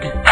Plug.